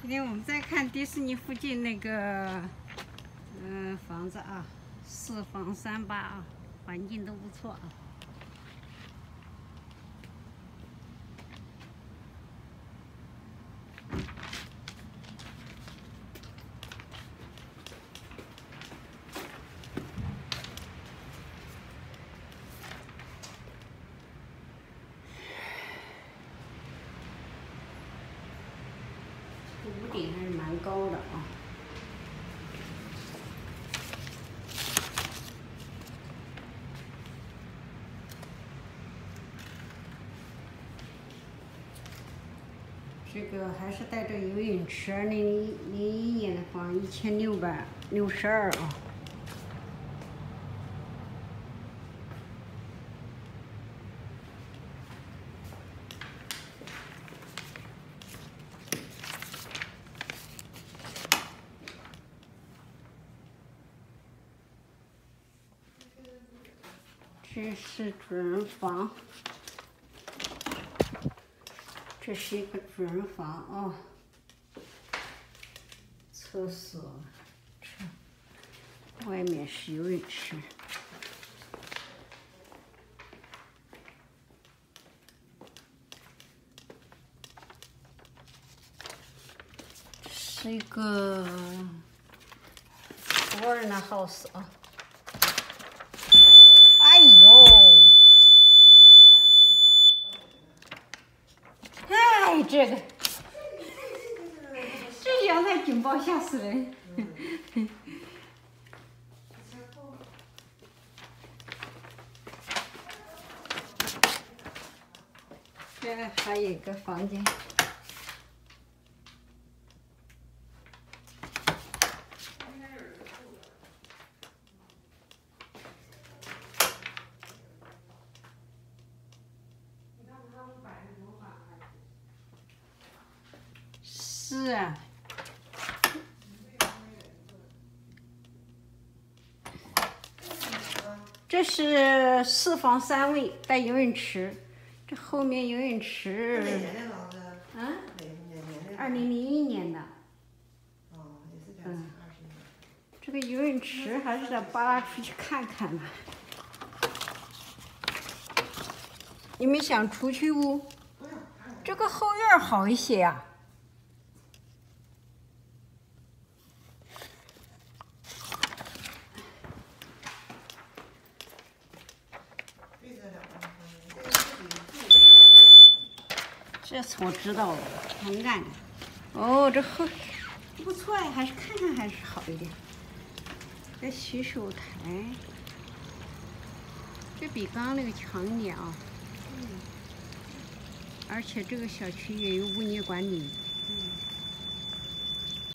今天我们在看迪士尼附近那个，嗯、房子啊，四房三八啊，环境都不错啊。屋顶还是蛮高的啊。这个还是带着游泳池，二零零零一年的房，一千六百六十二啊。这是主人房，这是一个主人房啊、厕所，这外面是游泳池。是一个 f o r e i g n house 啊。这个，这阳台警报吓死人！这还有一个房间。是啊。这是四房三卫带游泳池，这后面游泳池，哪年的房子？啊？二零零一年的。哦，也是两千二十年。这个游泳池还是得扒拉出去看看吧。你们想出去不？这个后院好一些啊。对着两个房子，这个是属于自己的。这次我知道了，能干。哦，这后不错呀，还是看看还是好一点。这洗手台，这比刚刚那个强一点啊。而且这个小区也有物业管理。